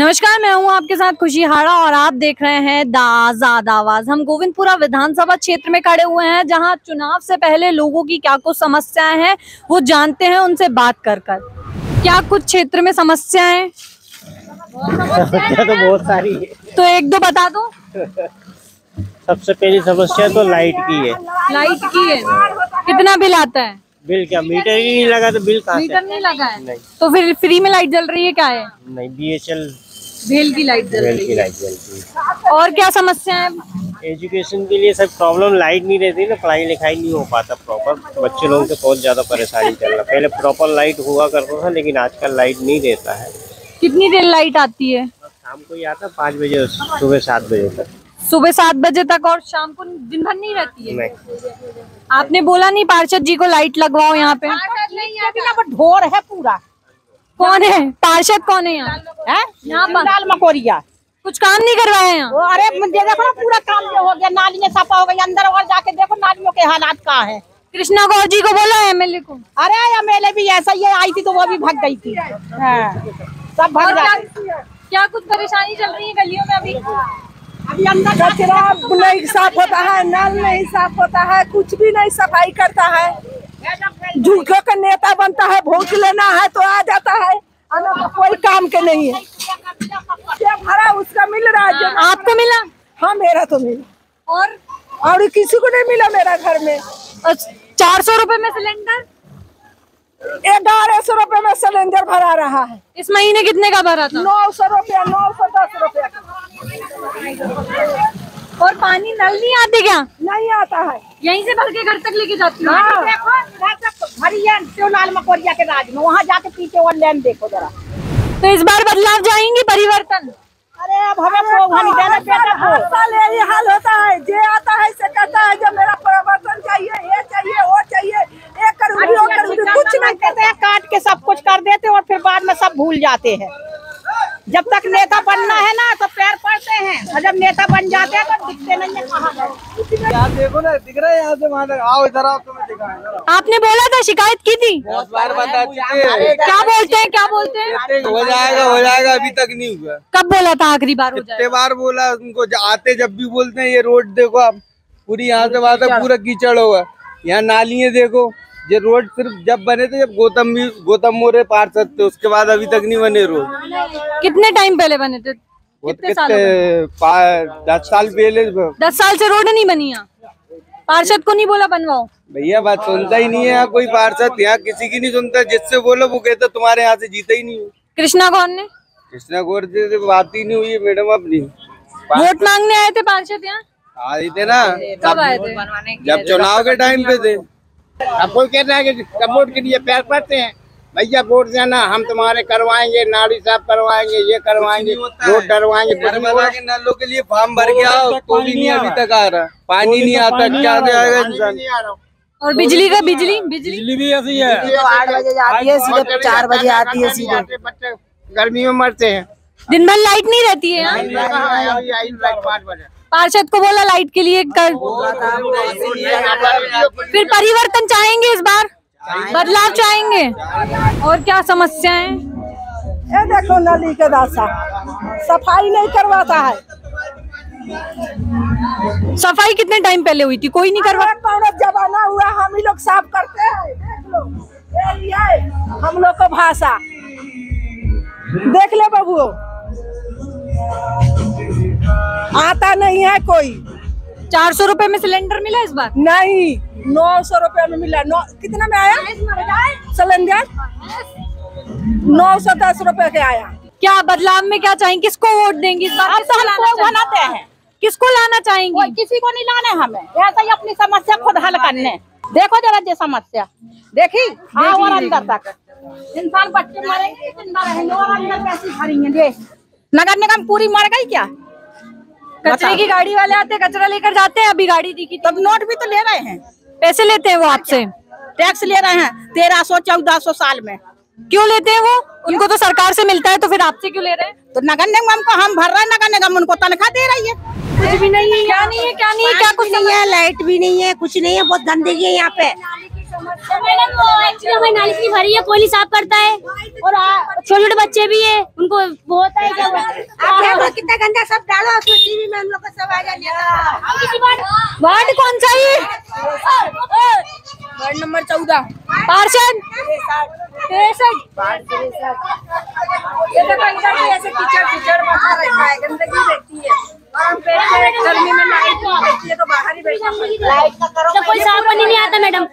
नमस्कार मैं हूँ आपके साथ खुशी हाड़ा और आप देख रहे हैं दा आज़ाद आवाज़। हम गोविंदपुरा विधानसभा क्षेत्र में खड़े हुए हैं जहाँ चुनाव से पहले लोगों की क्या कुछ समस्याएँ हैं वो जानते हैं उनसे बात कर कर। क्या कुछ क्षेत्र में समस्याएँ हैं? समस्या तो बहुत सारी है। तो एक दो बता दो। सबसे पहली समस्या तो लाइट की है। लाइट की है। कितना बिल आता है? बिल क्या मीटर ही नहीं लगा तो बिल कहाँ मीटर नहीं लगा है? नहीं। तो फिर फ्री में लाइट जल रही है क्या है नहीं बी एच एल भेल की लाइट जल रही की लाइट जलती है है। और क्या समस्या है? एजुकेशन के लिए सब प्रॉब्लम लाइट नहीं रहती ना पढ़ाई लिखाई नहीं हो पाता प्रॉपर बच्चे लोगों को बहुत ज़्यादा परेशानी चल रहा। पहले प्रॉपर लाइट हुआ करता था लेकिन आजकल लाइट नहीं रहता है। कितनी देर लाइट आती है? शाम को ही आता पाँच बजे सुबह सात बजे तक। सुबह सात बजे तक और शाम को दिन भर नहीं रहती है? नहीं। आपने बोला नहीं पार्षद जी को लाइट लगवाओ यहाँ पे। ढोर है पूरा। कौन है? पार्षद कौन है यहाँ? है? यहाँ लाल मकोरिया। कुछ काम नहीं करवाए यहाँ? वो अरे देखो ना पूरा काम जो हो गया। नालियाँ सफ़ा हो गई अंदर और जाके देखो नालियों के हालात का है। कृष्णा गौर जी को बोला एमएलए को? अरे एमएलए भी ऐसा ही आई थी तो वो भी भाग गई थी। हाँ, सब भाग क्या, क्या कुछ परेशानी चल रही है गलियों में अभी? अभी अंदर कचरा नहीं साफ़ होता है नल नहीं साफ़ होता है कुछ भी नहीं सफ़ाई करता है। झूठों का नेता बनता है वोट लेना है तो आ जाता है। तो कोई काम के नहीं है। क्या भरा उसका मिल रहा है आपको मिला? हाँ मेरा तो मिला। और? और किसी को नहीं मिला मेरा घर में। चार सौ रूपए में सिलेंडर? ग्यारह सौ रुपए में सिलेंडर भरा रहा है। इस महीने कितने का भरा था? नौ सौ रुपया नौ सौ दस रुपया। और पानी नल नहीं आते क्या? नहीं आता है। यहीं से भर के घर तक लेके जाती हूँ। भरी है मकोरिया के राज में वहाँ जाके पीछे और लैंड देखो जरा। तो इस बार बदलाव जाएँगे परिवर्तन? अरे अब हमें हर साल यही हाल होता है। जे आता है से कहता है जो मेरा परिवर्तन चाहिए ये चाहिए वो चाहिए। ये करूँगी कुछ नहीं कहते हैं काट के सब कुछ कर देते और फिर बाद में सब भूल जाते हैं। जब तक नेता बनना है ना तो पैर पड़ते हैं। और जब नेता बन जाते हैं तो दिखते नहीं है कहाँ यहाँ देखो ना दिख रहा है यहाँ से वहाँ तक। आओ इधर आओ तुम्हें दिखाएँगे आपने बोला था शिकायत की थी? बहुत बार बता चुके क्या बोलते हैं क्या बोलते हैं? हो जाएगा हो जाएगा अभी तक नहीं हुआ। कब बोला था आखिरी बार हो कितने बार बोला उनको आते जब भी बोलते हैं ये रोड देखो आप। पूरी यहाँ से वहाँ तक पूरा कीचड़ होगा। यहाँ नालियाँ देखो। ये रोड सिर्फ़ जब बने थे जब गौतम भी गौतम मोरे पार्षद थे उसके बाद अभी तक नहीं बने रोड। कितने टाइम पहले बने थे? कितने साल दस साल पहले। दस साल से रोड नहीं बनी यहाँ? पार्षद को नहीं बोला बनवाओ? भैया बात सुनता ही नहीं है यहाँ कोई पार्षद यहाँ किसी की नहीं सुनता। जिससे बोलो वो कहते तुम्हारे यहाँ से जीता ही नहीं हो। कृष्णा कौन ने? कृष्णा गौर जी से बात ही नहीं हुई है मैडम अपनी। वोट मांगने आए थे पार्षद यहाँ? आए थे ना कब आए थे। जब चुनाव के टाइम पे थे। अब कोई कहता है कि वोट के लिए प्यार करते हैं। भैया वोट देना हम तुम्हारे करवाएँगे नाली साफ़ करवाएँगे ये करवाएँगे रोड डरवाएँगे कुछ नहीं नर्मदा के नलों के लिए फॉर्म भर के आओ तो भी नहीं अभी तक आ रहा। पानी नहीं आता क्या जाएगा इंसान? नहीं आ रहा। और बिजली का बिजली बिजली। बिजली भी ऐसी है। आठ बजे जाती है सीधे चार बजे आती है सीधे। बच्चे गर्मी में मरते हैं। दिन भर लाइट नहीं रहती है। पार्षद को बोला लाइट के लिए कर फिर परिवर्तन चाहेंगे इस बार? बदलाव चाहेंगे? और क्या समस्याएँ ये देखो नली के दासा सफ़ाई नहीं करवाता है। सफ़ाई कितने टाइम पहले हुई थी? कोई नहीं करवा जमाना हुआ हम ही लोग साफ़ करते हैं। हम लोग को भाषा। देख ले बाबू आता नहीं है कोई। चार सौ रुपये में सिलेंडर मिला इस बार? नहीं नौ सौ रुपया में मिला। नौ कितना में आया? सिलेंडर? नौ सौ दस रुपए के आया। क्या बदलाव में क्या चाहेंगे? किसको वोट देंगे? इस बार तो किसको हम लाना को चाहेंगे? बनाते हैं। किसको लाना चाहेंगे? किसी को नहीं लाने हमें। ऐसा ही अपनी समस्या खुद हल करने। देखो जरा ये समस्या। देखी? हाँ और अंदर तक। इंसान बच्चे मरेंगे ज़िंदा रहेंगे और अंदर कैसी भरेंगे। नगर निगम पूरी मर गई क्या? कचरे की गाड़ी वाले आते हैं, कचरा लेकर जाते हैं अभी गाड़ी दिखी तब नोट भी तो ले रहे हैं। पैसे लेते हैं वो आपसे। टैक्स ले रहे हैं तेरह सौ चौदह सौ साल में। क्यों लेते हैं वो? उनको तो सरकार से मिलता है तो फिर आपसे क्यों ले रहे हैं? तो नगर निगम को हम भर रहे हैं नगर निगम उनको तनख्वाह दे रही है। कुछ भी नहीं है क्या नहीं है क्या नहीं है क्या कुछ नहीं है। लाइट भी नहीं है कुछ नहीं है बहुत गंदगी है यहाँ पे। एक्चुअली हमारी नाली इतनी भरी है कोई साफ़ करता है। और छोटे छोटे बच्चे भी है उनको वो होता है क्या? आप देखो कितना गंदा सब डालो उसमें टीवी में हम लोग का सब आ जाए वार्ड कौन सा है वार्ड नंबर चौदह। पार्षद। ये देखो इधर भी ऐसे कीचड़ कीचड़ मचा रहता है गंदगी रहती है। और हम बैठे गर्मी में लाइट नहीं रहती है तो बाहर ही बैठना पड़ता है। जब कोई साफ़ पानी नहीं आता मैडम।